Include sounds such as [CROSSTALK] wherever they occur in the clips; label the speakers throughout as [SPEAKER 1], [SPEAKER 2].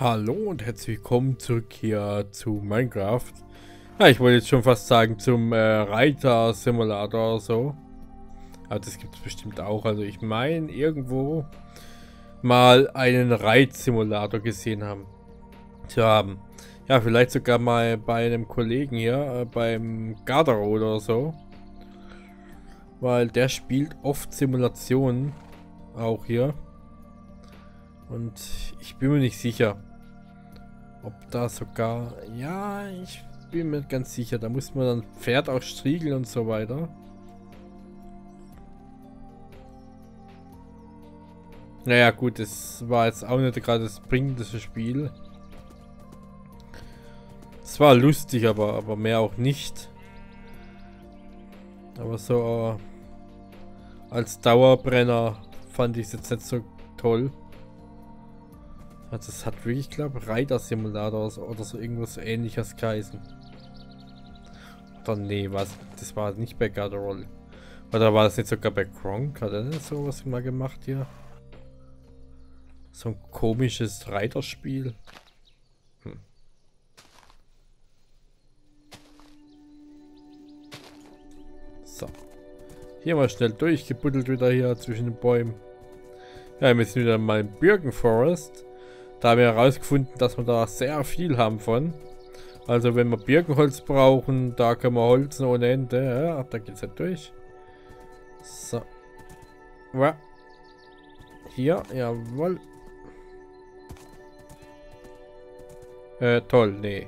[SPEAKER 1] Hallo und herzlich willkommen zurück hier zu Minecraft. Ja, ich wollte jetzt schon fast sagen zum äh, Reiter-Simulator oder so. Aber das gibt es bestimmt auch. Also ich meine irgendwo mal einen Reitsimulator gesehen haben. Zu haben. Ja, vielleicht sogar mal bei einem Kollegen hier, äh, beim Gardero oder so. Weil der spielt oft Simulationen. Auch hier. Und ich bin mir nicht sicher, ob da sogar... Ja, ich bin mir ganz sicher. Da muss man dann Pferd auch striegeln und so weiter. Naja gut, das war jetzt auch nicht gerade das bringendste Spiel. Es war lustig, aber, aber mehr auch nicht. Aber so äh, als Dauerbrenner fand ich es jetzt nicht so toll. Also es hat wirklich, glaube Reiter-Simulator oder so irgendwas ähnliches geheißen. Oder nee, was? Das war nicht bei Gatherroll. Oder war das nicht sogar bei Kronk? Hat er nicht sowas mal gemacht hier? So ein komisches Reiterspiel. Hm. So. Hier mal schnell durchgebuddelt wieder hier zwischen den Bäumen. Ja, wir sind wieder mal im Birkenforest. Da haben wir herausgefunden, dass wir da sehr viel haben von. Also wenn wir Birkenholz brauchen, da können wir holzen ohne Ende. Ja, da geht's ja durch. So. Ja. Hier, jawohl. Äh, toll, nee.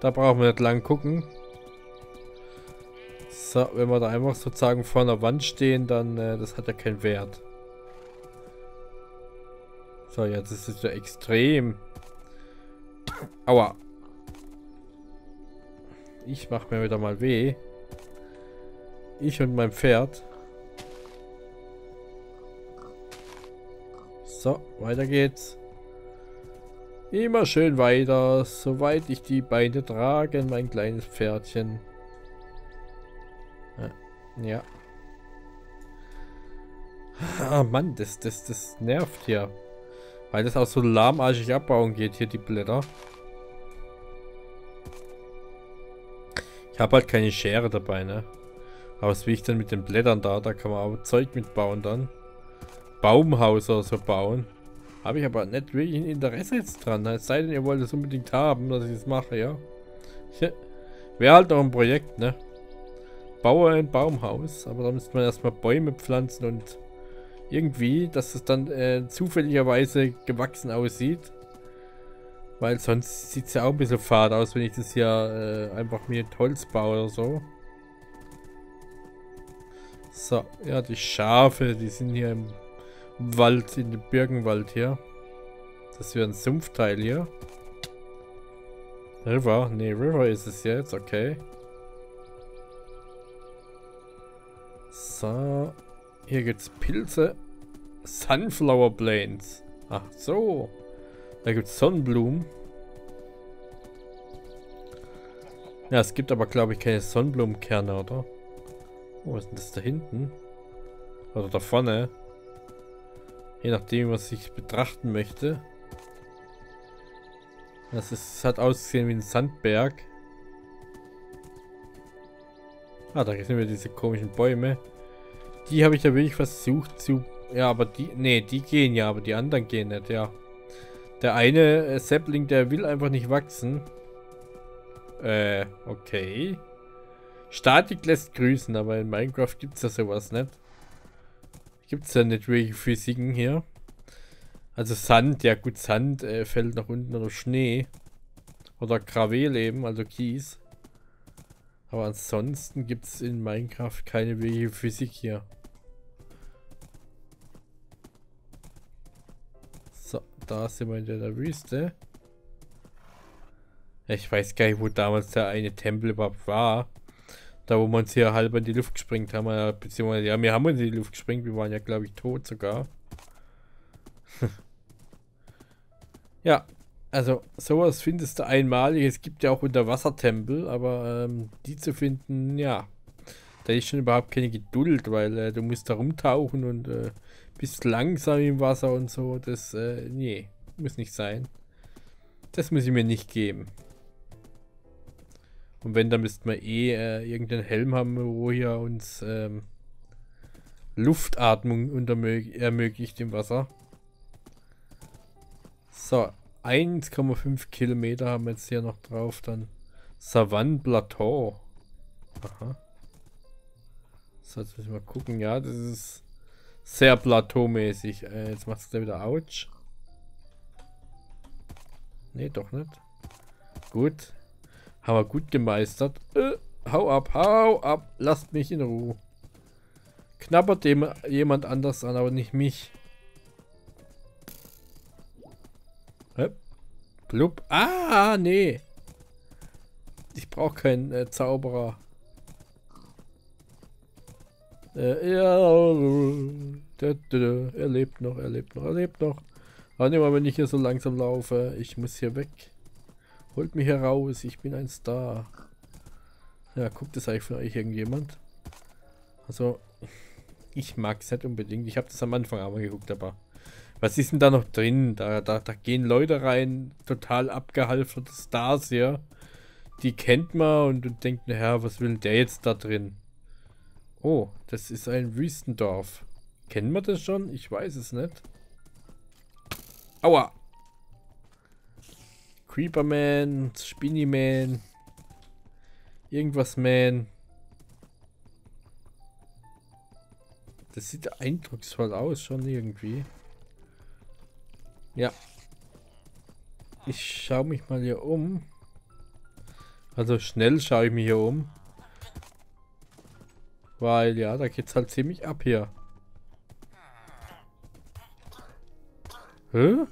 [SPEAKER 1] Da brauchen wir nicht lang gucken. So, wenn wir da einfach sozusagen vor einer Wand stehen, dann, äh, das hat ja keinen Wert. So, jetzt ist es ja extrem. Aua. Ich mach mir wieder mal weh. Ich und mein Pferd. So, weiter geht's. Immer schön weiter, soweit ich die Beine trage, mein kleines Pferdchen. Ja. Ah, Mann, das, das, das nervt hier. Weil das auch so lahmarschig abbauen geht hier, die Blätter. Ich habe halt keine Schere dabei, ne? Aber was will ich denn mit den Blättern da? Da kann man auch Zeug mitbauen dann. Baumhaus oder so bauen. Habe ich aber nicht wirklich ein Interesse jetzt dran. Ne? Es sei denn, ihr wollt es unbedingt haben, dass ich das mache, ja. Wäre halt auch ein Projekt, ne? Baue ein Baumhaus, aber da müsste man erstmal Bäume pflanzen und irgendwie, dass es dann äh, zufälligerweise gewachsen aussieht. Weil sonst sieht es ja auch ein bisschen fad aus, wenn ich das hier äh, einfach mit Holz baue oder so. So, ja, die Schafe, die sind hier im Wald, in dem Birkenwald hier. Das wäre ein Sumpfteil hier. River? Ne, River ist es jetzt, okay. So, hier gibt's Pilze. Sunflower Plains. Ach so. Da gibt's Sonnenblumen. Ja, es gibt aber, glaube ich, keine Sonnenblumenkerne, oder? Was ist denn das da hinten? Oder da vorne? Je nachdem, was ich betrachten möchte. Das ist, hat ausgesehen wie ein Sandberg. Ah, da sind wir diese komischen Bäume. Die habe ich ja wirklich versucht zu... Ja, aber die... Ne, die gehen ja, aber die anderen gehen nicht, ja. Der eine äh, Sapling, der will einfach nicht wachsen. Äh, okay. Statik lässt grüßen, aber in Minecraft gibt es ja sowas nicht. Gibt es ja nicht wirklich Physiken hier. Also Sand, ja gut, Sand äh, fällt nach unten oder Schnee. Oder Gravel eben, also Kies. Aber ansonsten gibt es in Minecraft keine wirkliche Physik hier. Da sind wir in der Wüste. Ich weiß gar nicht, wo damals der eine Tempel überhaupt war. Da, wo wir uns hier halb in die Luft gesprengt haben. Beziehungsweise, ja, wir haben uns in die Luft gesprengt. Wir waren ja, glaube ich, tot sogar. [LAUGHS] ja, also sowas findest du einmalig. Es gibt ja auch Unterwassertempel, aber ähm, die zu finden, ja, da ist schon überhaupt keine Geduld, weil äh, du musst da rumtauchen und äh, bist langsam im Wasser und so. Das, äh, nee, muss nicht sein. Das muss ich mir nicht geben. Und wenn, dann müssten wir eh äh, irgendeinen Helm haben, wo hier uns ähm, Luftatmung ermöglicht im Wasser. So, 1,5 Kilometer haben wir jetzt hier noch drauf dann. Savannenplateau. Aha. So, jetzt müssen wir mal gucken. Ja, das ist sehr plateaumäßig. Äh, jetzt macht es da wieder Autsch. Nee, doch nicht. Gut. Haben wir gut gemeistert. Äh, hau ab, hau ab. Lasst mich in Ruhe. Knabbert dem jemand anders an, aber nicht mich. Hä? Blub. Ah, nee. Ich brauche keinen äh, Zauberer. Äh, ja. Er lebt noch, er lebt noch, er lebt noch. Warte mal, wenn ich hier so langsam laufe. Ich muss hier weg. Holt mich hier raus, ich bin ein Star. Ja, guckt das eigentlich von euch irgendjemand? Also, ich mag es nicht unbedingt. Ich habe das am Anfang aber geguckt, aber was ist denn da noch drin? Da, da, da gehen Leute rein, total abgehalfterte Stars hier. Die kennt man und, und denkt, naja, was will der jetzt da drin? Oh, das ist ein Wüstendorf. Kennen wir das schon? Ich weiß es nicht. Aua! Creeperman, Spinnyman, irgendwas Man. Das sieht eindrucksvoll aus, schon irgendwie. Ja. Ich schaue mich mal hier um. Also schnell schaue ich mich hier um. Weil ja, da geht's halt ziemlich ab hier. Hä?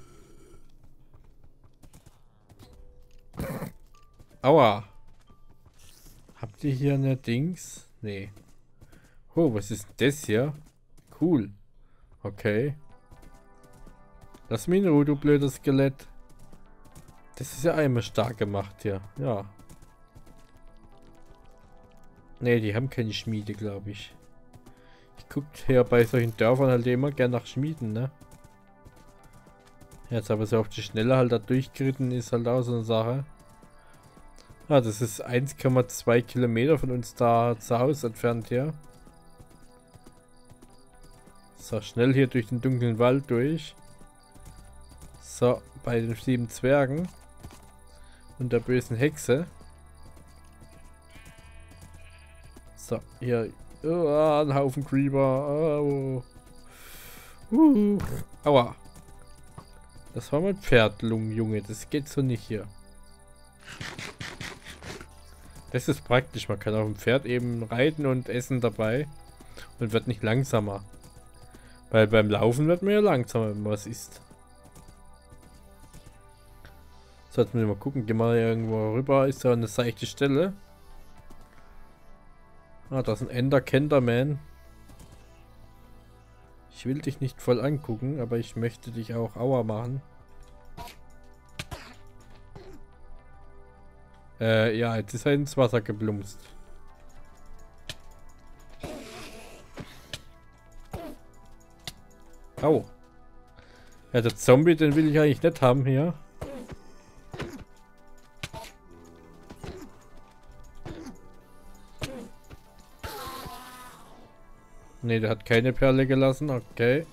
[SPEAKER 1] Aua. Habt ihr hier eine Dings? Nee. Oh, was ist das hier? Cool. Okay. Lass mich in Ruhe, du blödes Skelett. Das ist ja einmal stark gemacht hier. Ja. Ne, die haben keine Schmiede, glaube ich. Ich gucke hier bei solchen Dörfern halt immer gern nach Schmieden, ne? Jetzt aber so auf die Schnelle halt da durchgeritten ist halt auch so eine Sache. Ah, das ist 1,2 Kilometer von uns da zu Hause entfernt hier. So, schnell hier durch den dunklen Wald durch. So, bei den sieben Zwergen. Und der bösen Hexe. So, hier. Oh, ein Haufen Creeper. Oh. Uh. Aua. Das war mein Pferd, Junge. Das geht so nicht hier. Das ist praktisch. Man kann auf dem Pferd eben reiten und essen dabei. Und wird nicht langsamer. Weil beim Laufen wird man ja langsamer, wenn man was isst. So, jetzt müssen wir mal gucken. Gehen wir irgendwo rüber. Ist da eine seichte Stelle? Ah, da ist ein Ender Kenderman. Ich will dich nicht voll angucken, aber ich möchte dich auch Aua machen. Äh, ja, jetzt ist er ins Wasser geblumpst. Au. Ja, der Zombie, den will ich eigentlich nicht haben hier. Ne, der hat keine Perle gelassen. Okay.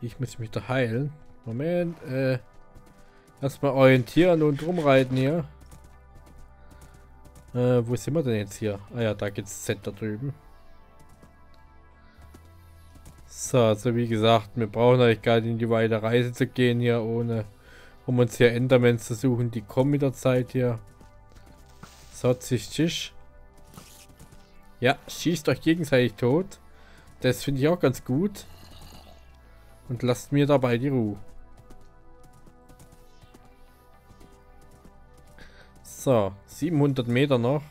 [SPEAKER 1] Ich muss mich da heilen. Moment, äh. Erstmal orientieren und rumreiten hier. Äh, wo sind wir denn jetzt hier? Ah ja, da geht's Z da drüben. So, also wie gesagt, wir brauchen eigentlich gar nicht in die weite Reise zu gehen hier, ohne um uns hier Endermans zu suchen. Die kommen mit der Zeit hier. So, zisch, zisch. Ja, schießt euch gegenseitig tot. Das finde ich auch ganz gut. Und lasst mir dabei die Ruhe. So, 700 Meter noch.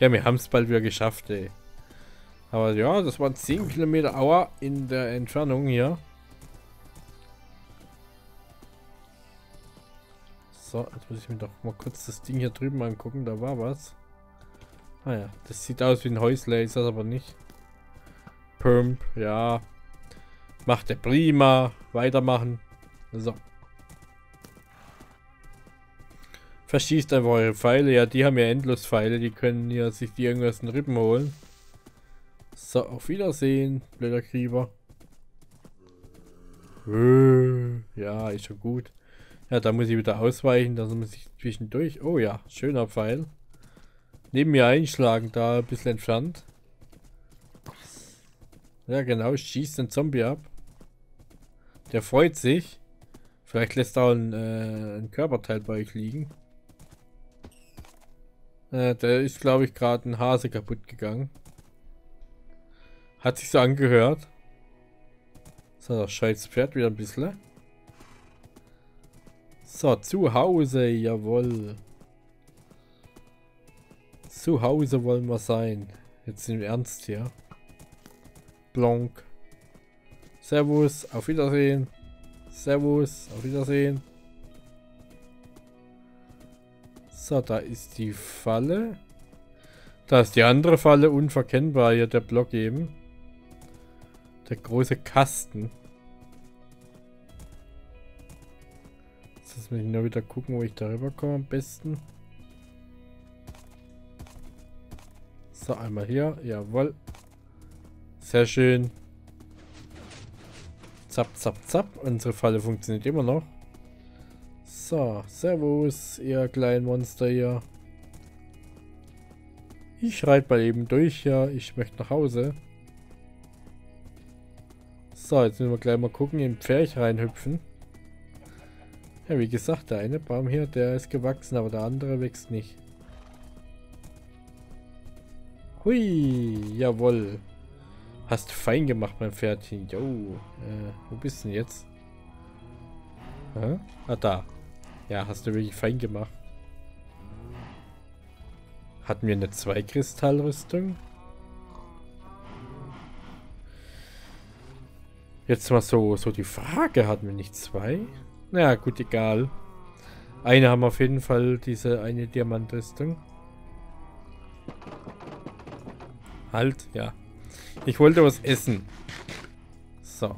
[SPEAKER 1] Ja, wir haben es bald wieder geschafft, ey. Aber ja, das waren 10 Kilometer Aua in der Entfernung hier. So, jetzt muss ich mir doch mal kurz das Ding hier drüben angucken. Da war was. Ah ja, das sieht aus wie ein Häusler, ist das aber nicht. Pump, ja. Macht der prima. Weitermachen. So. Verschießt einfach eure Pfeile. Ja, die haben ja endlos Pfeile. Die können ja sich die irgendwas in Rippen holen. So, auf Wiedersehen, blöder Krieber. Äh, ja, ist schon gut. Ja, da muss ich wieder ausweichen. Da muss ich zwischendurch. Oh ja, schöner Pfeil. Neben mir einschlagen, da ein bisschen entfernt. Ja, genau, schießt den Zombie ab. Der freut sich. Vielleicht lässt er auch ein, äh, ein Körperteil bei euch liegen. Äh, der ist, glaube ich, gerade ein Hase kaputt gegangen. Hat sich so angehört. So, das scheiß Pferd wieder ein bisschen. So, zu Hause, jawohl. Zu Hause wollen wir sein. Jetzt im Ernst hier. Blonk. Servus, auf Wiedersehen. Servus, auf Wiedersehen. So, da ist die Falle. Da ist die andere Falle unverkennbar hier, der Block eben. Der große Kasten. Jetzt muss ich nur wieder gucken, wo ich darüber komme am besten. So, einmal hier. Jawohl. Sehr schön. Zap, zap, zap. Unsere Falle funktioniert immer noch. So, servus, ihr kleinen Monster hier. Ich reite mal eben durch, ja. Ich möchte nach Hause. So, jetzt müssen wir gleich mal gucken, in den Pferch reinhüpfen. Ja, wie gesagt, der eine Baum hier, der ist gewachsen, aber der andere wächst nicht. Hui, jawohl. Hast fein gemacht, mein Pferdchen. Jo, äh, wo bist du denn jetzt? Hä? Ah, da. Ja, hast du wirklich fein gemacht. Hatten wir eine Zweikristallrüstung? Jetzt mal so, so die Frage, hatten wir nicht zwei? Naja, gut, egal. Eine haben auf jeden Fall diese eine Diamantrüstung. Halt, ja. Ich wollte was essen. So.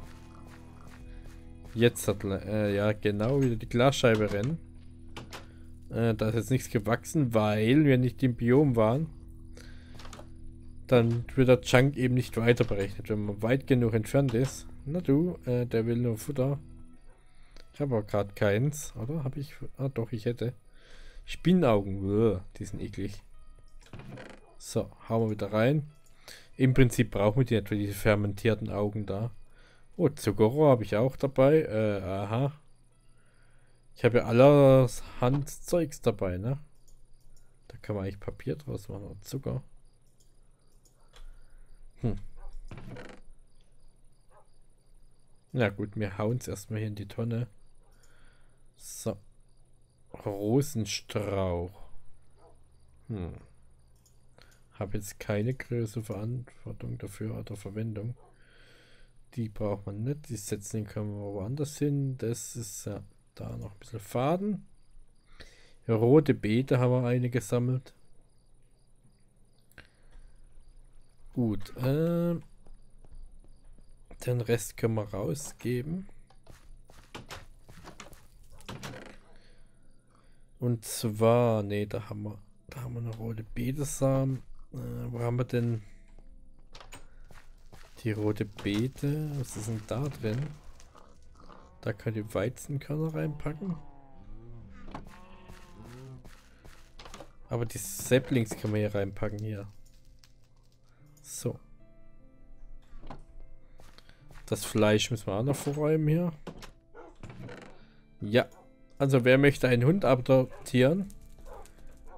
[SPEAKER 1] Jetzt hat äh, ja genau wieder die Glasscheibe rennen. Äh, da ist jetzt nichts gewachsen, weil wir nicht im Biom waren. Dann wird der Chunk eben nicht weiter berechnet, wenn man weit genug entfernt ist. Na du, äh, der will nur Futter. Ich habe aber gerade keins, oder? Habe ich... Ah doch, ich hätte. Spinnaugen, die sind eklig. So, hauen wir wieder rein. Im Prinzip brauchen wir die etwa diese fermentierten Augen da. Oh, Zuckerrohr habe ich auch dabei. Äh, aha. Ich habe ja allerhand Zeugs dabei, ne? Da kann man eigentlich Papier draus machen oder Zucker. Hm. Na gut, wir hauen es erstmal hier in die Tonne. So. Rosenstrauch. Hm. Habe jetzt keine größere Verantwortung dafür oder Verwendung. Die braucht man nicht. Die setzen können wir woanders hin. Das ist ja da noch ein bisschen Faden. Rote Beete haben wir eine gesammelt. Gut. Äh, den Rest können wir rausgeben. Und zwar, nee, da haben wir, da haben wir eine rote Betesamen. Äh, wo haben wir denn die rote Beete? Was ist denn da drin? Da kann ich Weizenkörner reinpacken. Aber die Saplings können wir hier reinpacken hier. So. Das Fleisch müssen wir auch noch vorräumen hier. Ja. Also wer möchte einen Hund adoptieren?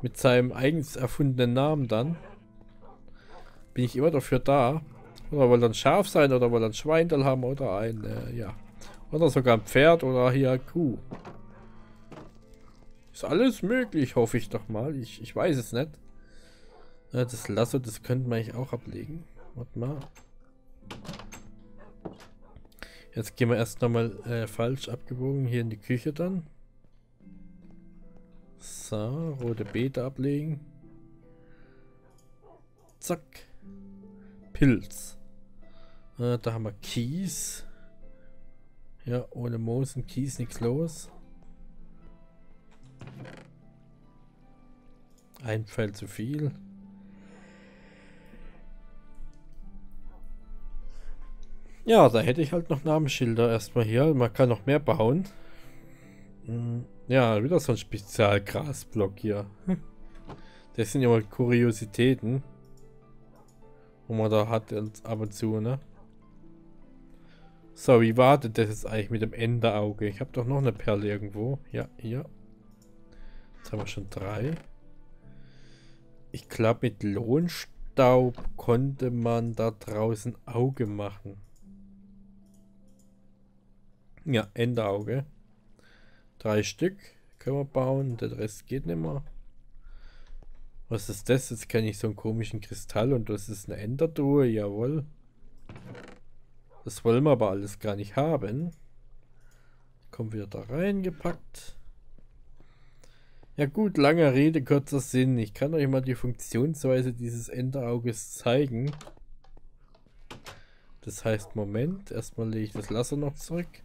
[SPEAKER 1] Mit seinem eigens erfundenen Namen dann bin ich immer dafür da. Oder wollt ein Schaf sein oder wollt ein Schweindel haben oder ein, äh, ja. Oder sogar ein Pferd oder hier eine Kuh. Ist alles möglich, hoffe ich doch mal. Ich, ich weiß es nicht. Ja, das Lasso, das könnte man eigentlich auch ablegen. Warte mal. Jetzt gehen wir erst nochmal äh, falsch abgebogen hier in die Küche dann. So, rote Beete ablegen. Zack. Pilz. Äh, da haben wir Kies. Ja, ohne Moos und Kies nichts los. Ein Pfeil zu viel. Ja, da hätte ich halt noch Namensschilder erstmal hier. Man kann noch mehr bauen. Hm, ja, wieder so ein Spezialgrasblock hier. Das sind ja mal Kuriositäten. Wo man da hat ab und zu, ne? So, wie wartet das jetzt eigentlich mit dem Enderauge? Ich habe doch noch eine Perle irgendwo. Ja, hier. Jetzt haben wir schon drei. Ich glaube, mit Lohnstaub konnte man da draußen Auge machen. Ja, Enderauge. Drei Stück können wir bauen. Der Rest geht nicht mehr. Was ist das? Jetzt kenne ich so einen komischen Kristall und das ist eine Endertruhe. Jawohl. Das wollen wir aber alles gar nicht haben. Kommen wir da reingepackt. Ja gut, langer Rede, kurzer Sinn. Ich kann euch mal die Funktionsweise dieses Enderauges zeigen. Das heißt, Moment, erstmal lege ich das Laser noch zurück.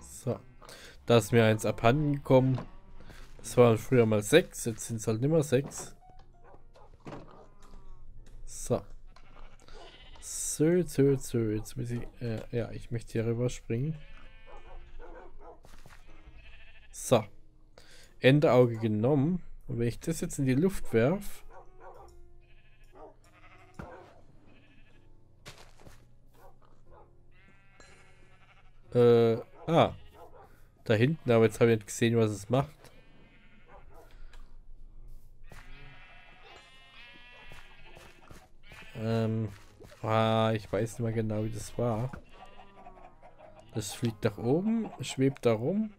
[SPEAKER 1] So. Da ist mir eins abhanden gekommen. Das waren früher mal sechs, jetzt sind es halt nicht mehr sechs. So. So, so, so. Jetzt muss ich. Äh, ja, ich möchte hier rüber springen. So. Enderauge genommen. Und wenn ich das jetzt in die Luft werfe. Äh, ah. Da hinten, aber jetzt habe ich nicht gesehen, was es macht. Ähm, ah, ich weiß nicht mehr genau, wie das war. Das fliegt nach oben, schwebt da rum.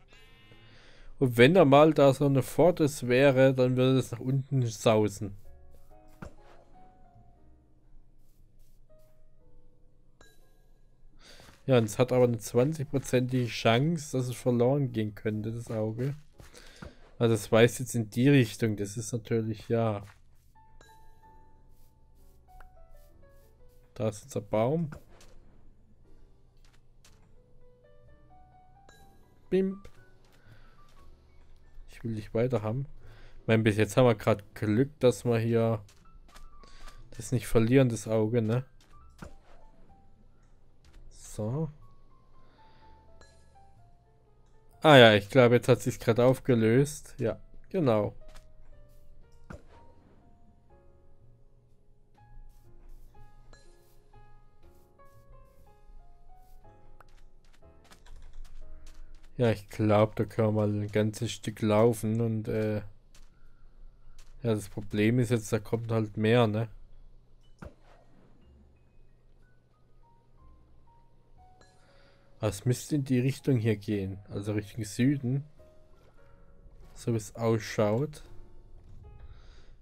[SPEAKER 1] Und wenn da mal da so eine Fortis wäre, dann würde es nach unten sausen. Ja, und es hat aber eine 20-prozentige Chance, dass es verloren gehen könnte, das Auge. Also das weist jetzt in die Richtung. Das ist natürlich, ja... Da ist unser Baum. Bimp. Ich will dich weiter haben. Ich meine, bis jetzt haben wir gerade Glück, dass wir hier das nicht verlieren, das Auge, ne? So. Ah ja, ich glaube, jetzt hat sich gerade aufgelöst. Ja, genau. Ja, ich glaube, da können wir mal ein ganzes Stück laufen und äh, ja, das Problem ist jetzt, da kommt halt mehr, ne? es müsste in die Richtung hier gehen, also Richtung Süden. So wie es ausschaut.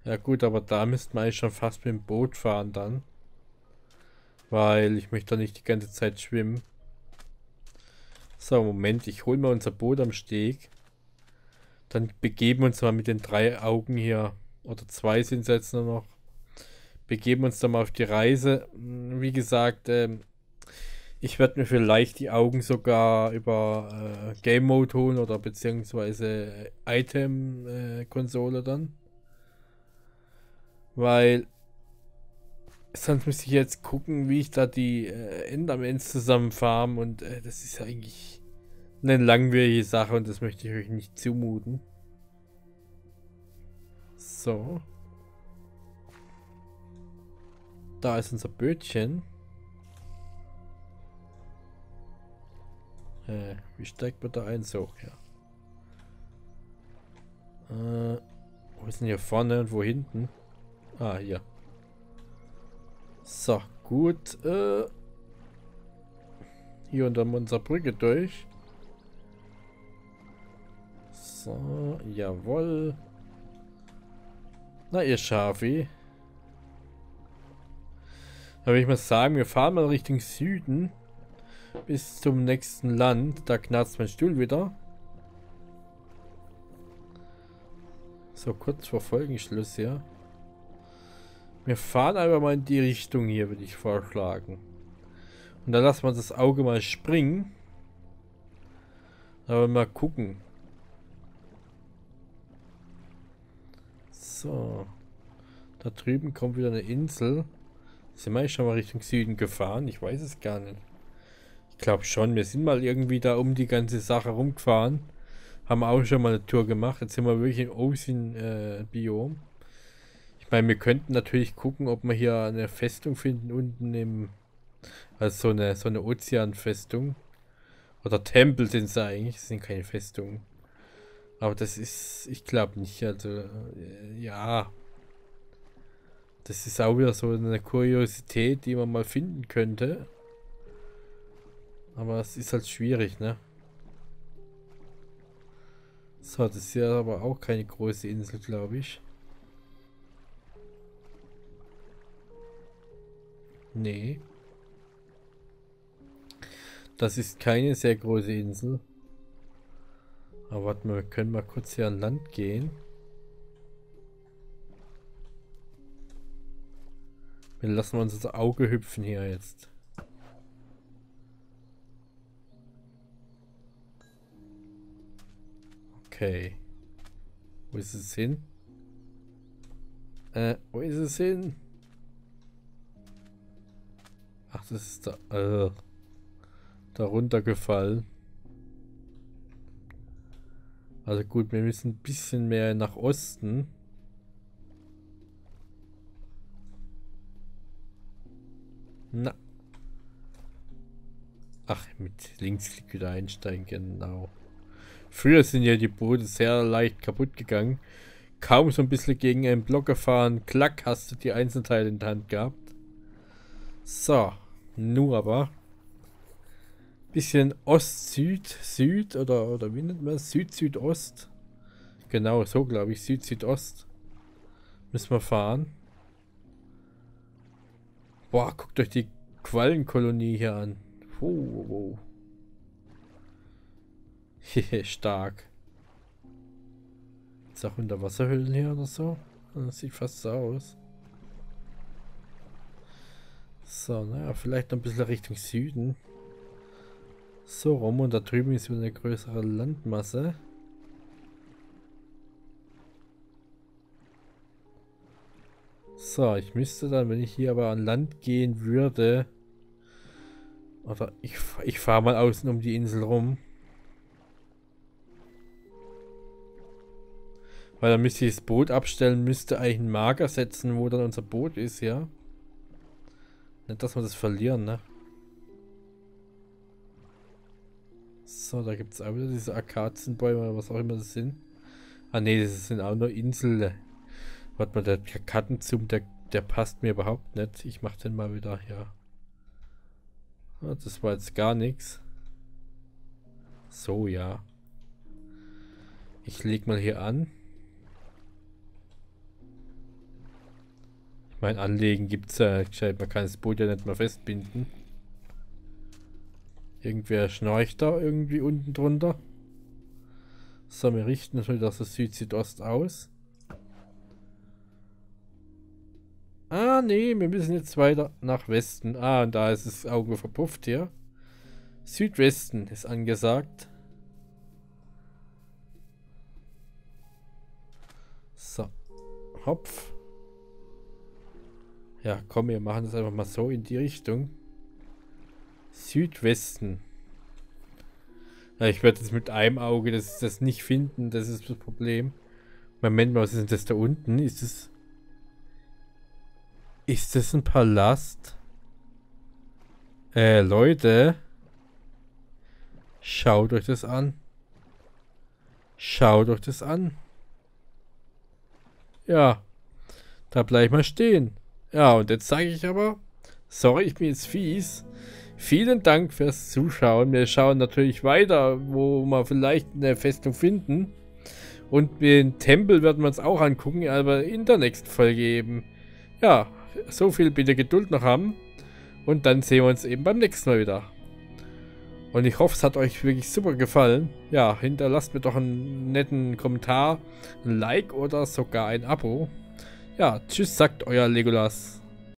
[SPEAKER 1] Ja gut, aber da müsste man eigentlich schon fast mit dem Boot fahren dann. Weil ich möchte da nicht die ganze Zeit schwimmen. So, Moment, ich hole mal unser Boot am Steg. Dann begeben wir uns mal mit den drei Augen hier, oder zwei sind es jetzt nur noch, begeben uns dann mal auf die Reise. Hm, wie gesagt, ähm, ich werde mir vielleicht die Augen sogar über äh, Game Mode holen oder beziehungsweise Item-Konsole äh, dann. Weil sonst müsste ich jetzt gucken, wie ich da die äh, Endermans zusammen farm und äh, das ist eigentlich eine langwierige Sache und das möchte ich euch nicht zumuten. So. Da ist unser Bötchen. Äh, wie steigt man da ein? So, ja. Äh, wo ist denn hier vorne und wo hinten? Ah, hier. So, gut. Äh, hier unter unserer Brücke durch. So, jawohl. Na, ihr Schafi. Da würde ich mal sagen, wir fahren mal Richtung Süden. Bis zum nächsten Land. Da knarzt mein Stuhl wieder. So, kurz vor Folgenschluss hier. Wir fahren einfach mal in die Richtung hier, würde ich vorschlagen. Und dann lassen wir das Auge mal springen. Aber mal gucken. So. Da drüben kommt wieder eine Insel. Sind wir schon mal Richtung Süden gefahren? Ich weiß es gar nicht. Ich glaube schon. Wir sind mal irgendwie da um die ganze Sache rumgefahren. Haben auch schon mal eine Tour gemacht. Jetzt sind wir wirklich im Ocean-Biom. Äh, ich meine, wir könnten natürlich gucken, ob wir hier eine Festung finden unten im... Also so eine, so eine Ozeanfestung. Oder Tempel sind sie eigentlich. Das sind keine Festungen. Aber das ist... Ich glaube nicht. Also, äh, ja... Das ist auch wieder so eine Kuriosität, die man mal finden könnte. Aber es ist halt schwierig, ne? So, das ist ja aber auch keine große Insel, glaube ich. Nee. Das ist keine sehr große Insel. Aber warte mal, wir können mal kurz hier an Land gehen. Wir lassen uns das Auge hüpfen hier jetzt. Okay. Wo ist es hin? Äh, wo ist es hin? Ach, das ist da, äh, da runtergefallen. Also gut, wir müssen ein bisschen mehr nach Osten. Na. Ach, mit Linksklick wieder einsteigen, genau. Früher sind ja die Boote sehr leicht kaputt gegangen. Kaum so ein bisschen gegen einen Block gefahren, klack, hast du die Einzelteile in der Hand gehabt. So, nur aber. Bisschen Ost-Süd, Süd oder, oder wie nennt man es? Süd-Südost. Genau, so glaube ich, Süd-Südost. Müssen wir fahren. Boah, guckt euch die Quallenkolonie hier an. Oh, oh. Hehe, [LAUGHS] stark. Ist auch Unterwasserhöhlen hier oder so? Das sieht fast so aus. So, naja, vielleicht ein bisschen Richtung Süden. So rum und da drüben ist wieder eine größere Landmasse. So, ich müsste dann, wenn ich hier aber an Land gehen würde... Oder ich, ich fahre mal außen um die Insel rum. Weil dann müsste ich das Boot abstellen, müsste eigentlich ein Marker setzen, wo dann unser Boot ist, ja. Nicht, dass wir das verlieren, ne? So, da gibt es auch wieder diese Akazienbäume oder was auch immer das sind. Ah ne, das sind auch nur Inseln. Warte mal, der Kartenzoom, der, der passt mir überhaupt nicht. Ich mach den mal wieder hier. Ah, das war jetzt gar nichts. So, ja. Ich leg mal hier an. Ich meine, Anlegen gibt es ja. Man kann das Boot ja nicht mal festbinden. Irgendwer schnorcht da irgendwie unten drunter. So, wir richten natürlich das Süd-Südost aus. Ah, nee, wir müssen jetzt weiter nach Westen. Ah, und da ist das Auge verpufft hier. Südwesten ist angesagt. So. Hopf. Ja, komm, wir machen das einfach mal so in die Richtung. Südwesten. Ja, ich werde jetzt mit einem Auge das, das nicht finden, das ist das Problem. Moment mal, was ist denn das da unten? Ist das... Ist das ein Palast? Äh, Leute. Schaut euch das an. Schaut euch das an. Ja. Da bleib mal stehen. Ja, und jetzt sage ich aber, sorry, ich bin jetzt fies. Vielen Dank fürs Zuschauen. Wir schauen natürlich weiter, wo wir vielleicht eine Festung finden. Und den Tempel werden wir uns auch angucken, aber in der nächsten Folge eben. Ja, so viel bitte Geduld noch haben. Und dann sehen wir uns eben beim nächsten Mal wieder. Und ich hoffe, es hat euch wirklich super gefallen. Ja, hinterlasst mir doch einen netten Kommentar, ein Like oder sogar ein Abo. Ja, tschüss, sagt euer Legolas.